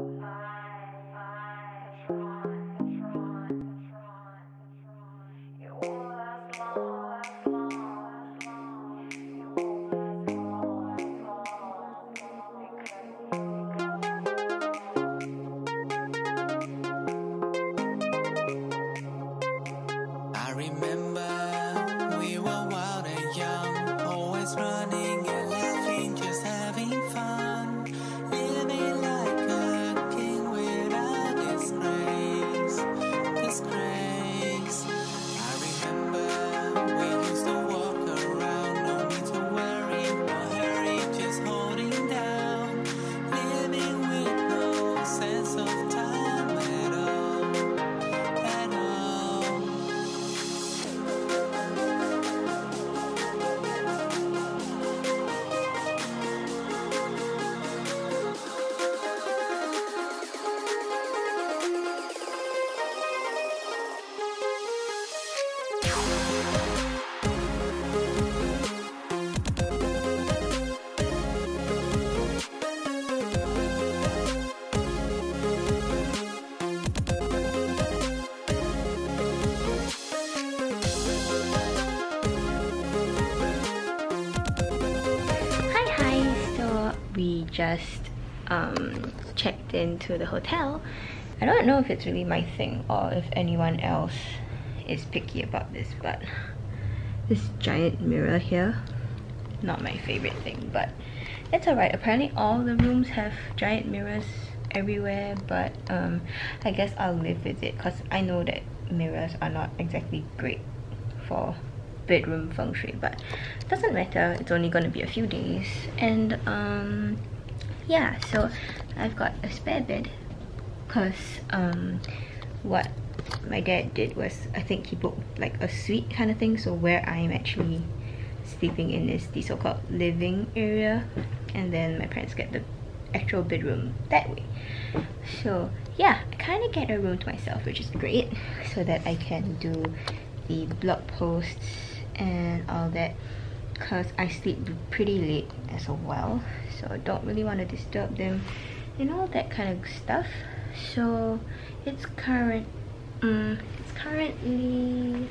we just um, checked into the hotel. I don't know if it's really my thing or if anyone else is picky about this, but this giant mirror here, not my favorite thing, but it's alright. Apparently all the rooms have giant mirrors everywhere, but um, I guess I'll live with it because I know that mirrors are not exactly great for bedroom feng shui but doesn't matter it's only gonna be a few days and um yeah so I've got a spare bed because um what my dad did was I think he booked like a suite kind of thing so where I'm actually sleeping in is the so-called living area and then my parents get the actual bedroom that way. So yeah I kind of get a room to myself which is great so that I can do the blog posts and all that because I sleep pretty late as well so I don't really want to disturb them and all that kind of stuff. So it's current um, it's currently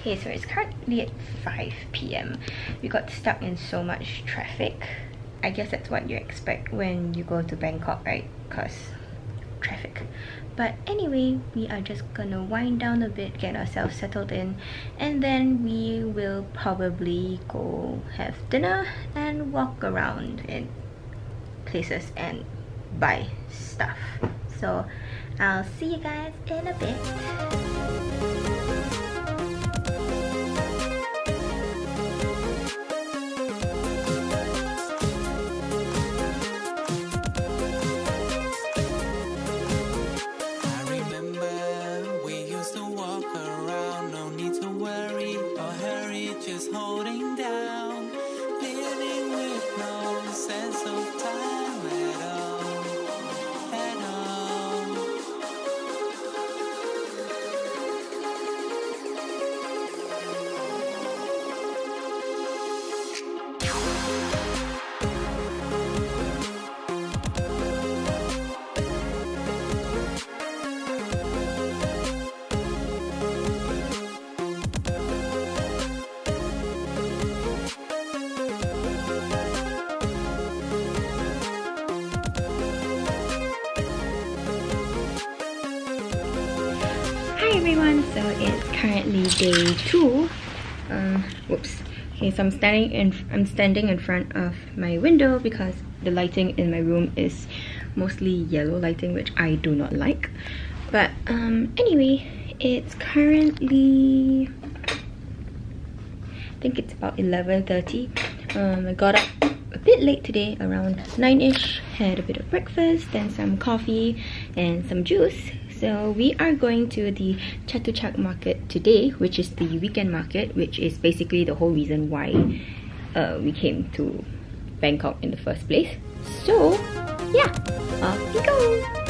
okay so it's currently at 5 p.m we got stuck in so much traffic. I guess that's what you expect when you go to Bangkok right? Because traffic. But anyway we are just gonna wind down a bit get ourselves settled in and then we will probably go have dinner and walk around in places and buy stuff. So I'll see you guys in a bit everyone. So it's currently day two. Um whoops. Okay so i'm standing in i'm standing in front of my window because the lighting in my room is mostly yellow lighting which i do not like. But um anyway it's currently i think it's about 11:30. um i got up a bit late today around 9ish had a bit of breakfast then some coffee and some juice so we are going to the Chatuchak market today, which is the weekend market, which is basically the whole reason why uh, we came to Bangkok in the first place. So yeah, off we go!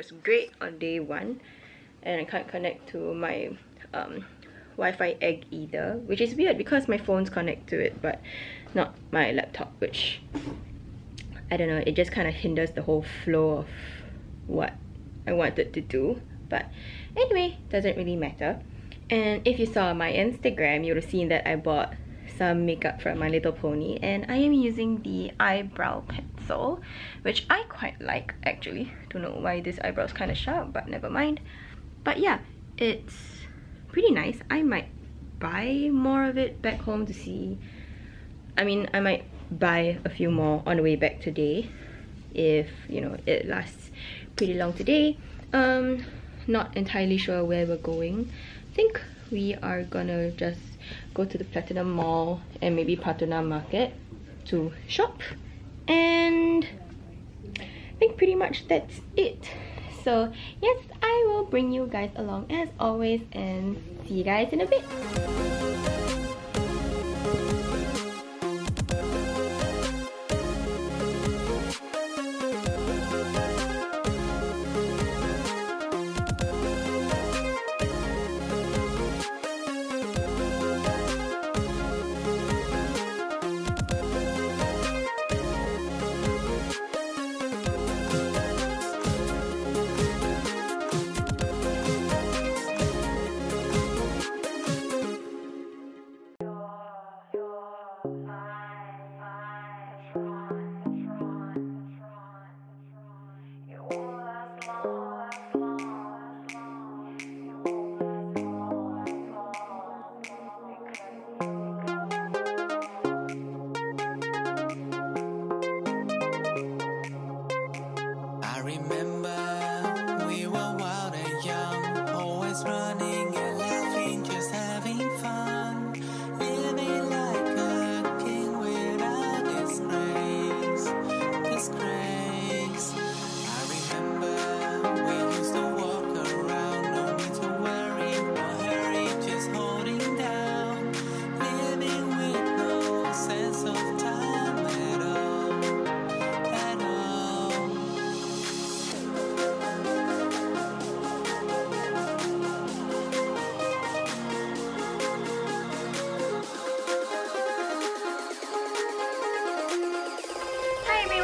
Was great on day one and I can't connect to my um, Wi-Fi egg either which is weird because my phone's connect to it but not my laptop which I don't know it just kind of hinders the whole flow of what I wanted to do. But anyway doesn't really matter. And if you saw my Instagram you would have seen that I bought some makeup from My Little Pony and I am using the eyebrow pencil which I quite like actually. Don't know why this eyebrow is kind of sharp but never mind. But yeah it's pretty nice. I might buy more of it back home to see. I mean I might buy a few more on the way back today if you know it lasts pretty long today. Um not entirely sure where we're going. I think we are gonna just go to the Platinum Mall and maybe Pratunam Market to shop. And I think pretty much that's it. So yes I will bring you guys along as always and see you guys in a bit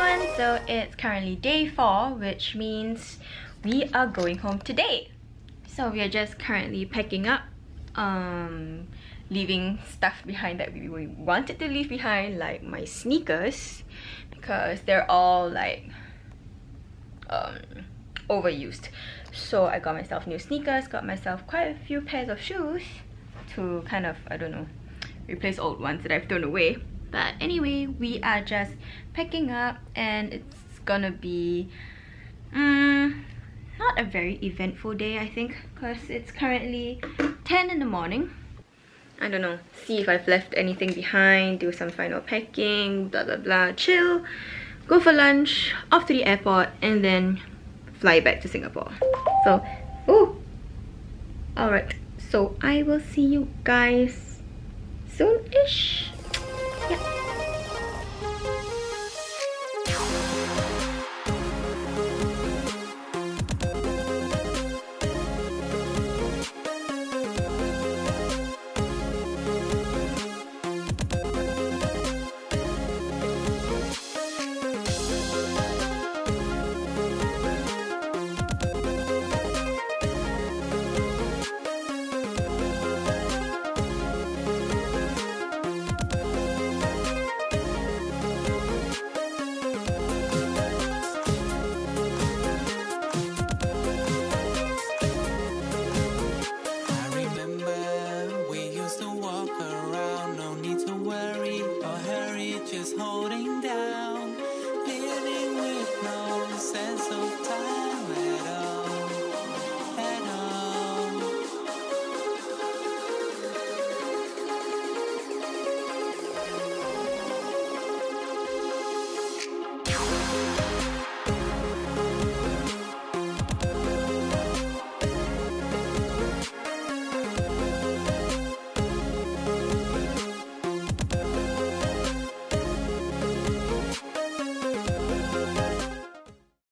everyone, so it's currently day 4 which means we are going home today. So we are just currently packing up, um, leaving stuff behind that we wanted to leave behind like my sneakers because they're all like um, overused. So I got myself new sneakers, got myself quite a few pairs of shoes to kind of, I don't know, replace old ones that I've thrown away. But anyway, we are just packing up and it's gonna be mm, not a very eventful day I think because it's currently 10 in the morning. I don't know, see if I've left anything behind, do some final packing, blah blah blah, chill, go for lunch, off to the airport and then fly back to Singapore. So, oh, alright, so I will see you guys soon-ish.